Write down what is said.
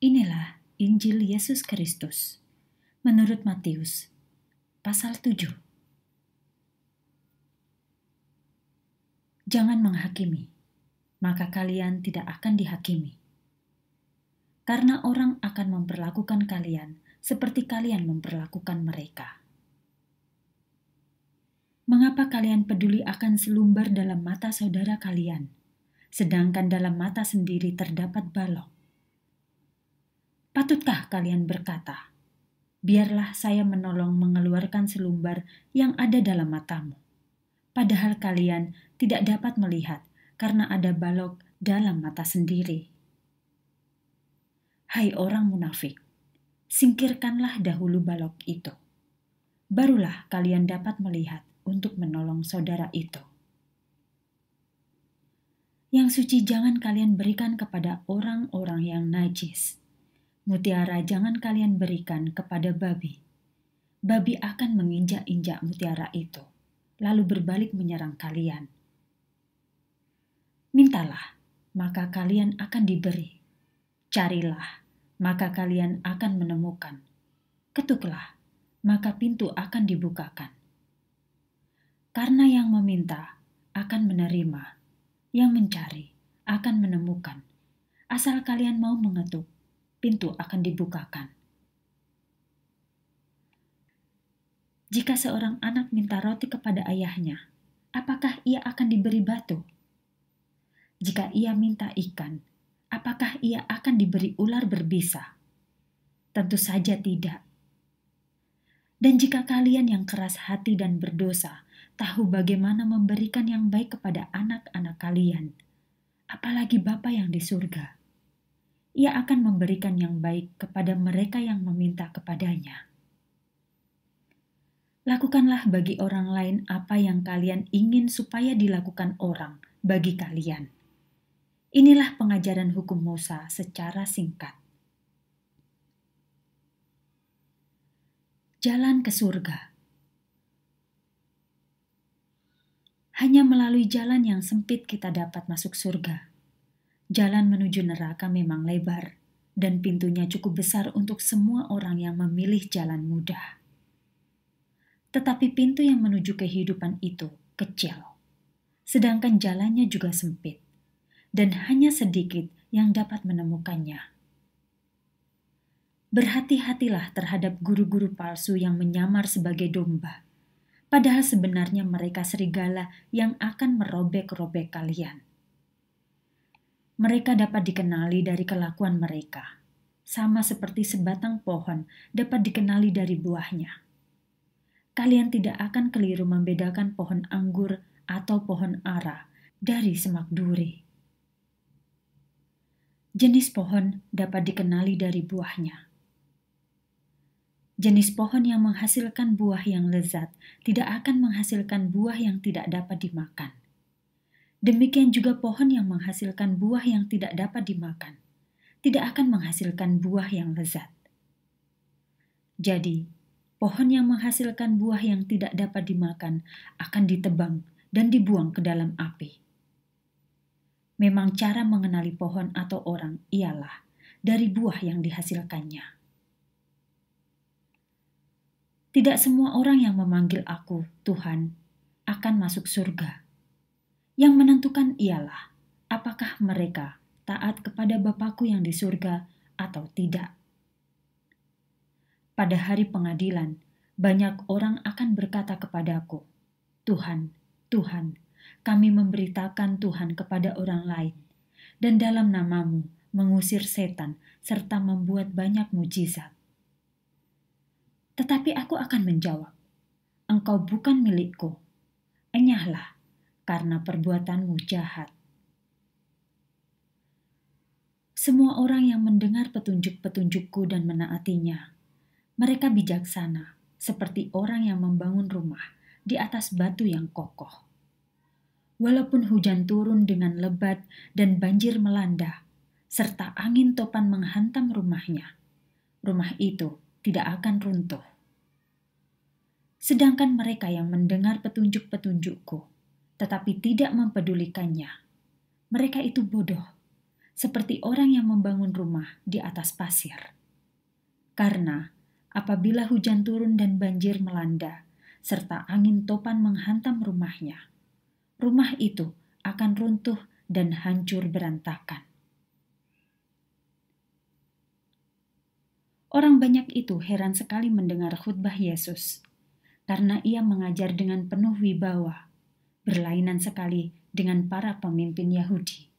Inilah Injil Yesus Kristus menurut Matius pasal 7. Jangan menghakimi, maka kalian tidak akan dihakimi. Karena orang akan memperlakukan kalian seperti kalian memperlakukan mereka. Mengapa kalian peduli akan selumbar dalam mata saudara kalian, sedangkan dalam mata sendiri terdapat balok? Patutkah kalian berkata, "Biarlah saya menolong mengeluarkan selumbar yang ada dalam matamu," padahal kalian tidak dapat melihat karena ada balok dalam mata sendiri? Hai orang munafik, singkirkanlah dahulu balok itu. Barulah kalian dapat melihat untuk menolong saudara itu. Yang suci jangan kalian berikan kepada orang-orang yang najis Mutiara jangan kalian berikan kepada babi. Babi akan menginjak-injak mutiara itu, lalu berbalik menyerang kalian. Mintalah, maka kalian akan diberi. Carilah, maka kalian akan menemukan. Ketuklah, maka pintu akan dibukakan. Karena yang meminta akan menerima, yang mencari akan menemukan. Asal kalian mau mengetuk, pintu akan dibukakan. Jika seorang anak minta roti kepada ayahnya, apakah ia akan diberi batu? Jika ia minta ikan, apakah ia akan diberi ular berbisa? Tentu saja tidak. Dan jika kalian yang keras hati dan berdosa tahu bagaimana memberikan yang baik kepada anak-anak kalian, apalagi Bapa yang di surga ia akan memberikan yang baik kepada mereka yang meminta kepadanya. Lakukanlah bagi orang lain apa yang kalian ingin supaya dilakukan orang bagi kalian. Inilah pengajaran hukum Musa secara singkat. Jalan ke surga. Hanya melalui jalan yang sempit kita dapat masuk surga. Jalan menuju neraka memang lebar, dan pintunya cukup besar untuk semua orang yang memilih jalan mudah. Tetapi pintu yang menuju kehidupan itu kecil, sedangkan jalannya juga sempit, dan hanya sedikit yang dapat menemukannya. Berhati-hatilah terhadap guru-guru palsu yang menyamar sebagai domba, padahal sebenarnya mereka serigala yang akan merobek-robek kalian mereka dapat dikenali dari kelakuan mereka, sama seperti sebatang pohon dapat dikenali dari buahnya. Kalian tidak akan keliru membedakan pohon anggur atau pohon ara dari semak duri. Jenis pohon dapat dikenali dari buahnya. Jenis pohon yang menghasilkan buah yang lezat tidak akan menghasilkan buah yang tidak dapat dimakan. Demikian juga pohon yang menghasilkan buah yang tidak dapat dimakan, tidak akan menghasilkan buah yang lezat. Jadi, pohon yang menghasilkan buah yang tidak dapat dimakan akan ditebang dan dibuang ke dalam api. Memang cara mengenali pohon atau orang ialah dari buah yang dihasilkannya. Tidak semua orang yang memanggil aku Tuhan akan masuk surga yang menentukan ialah apakah mereka taat kepada Bapakku yang di surga atau tidak. Pada hari pengadilan, banyak orang akan berkata kepadaku, Tuhan, Tuhan, kami memberitakan Tuhan kepada orang lain, dan dalam namamu mengusir setan serta membuat banyak mujizat. Tetapi aku akan menjawab, Engkau bukan milikku. Enyahlah, karena perbuatanmu jahat. Semua orang yang mendengar petunjuk-petunjukku dan menaatinya, mereka bijaksana seperti orang yang membangun rumah di atas batu yang kokoh. Walaupun hujan turun dengan lebat dan banjir melanda, serta angin topan menghantam rumahnya, rumah itu tidak akan runtuh. Sedangkan mereka yang mendengar petunjuk-petunjukku tetapi tidak mempedulikannya. Mereka itu bodoh, seperti orang yang membangun rumah di atas pasir. Karena apabila hujan turun dan banjir melanda, serta angin topan menghantam rumahnya, rumah itu akan runtuh dan hancur berantakan. Orang banyak itu heran sekali mendengar khutbah Yesus, karena ia mengajar dengan penuh wibawa, berlainan sekali dengan para pemimpin Yahudi.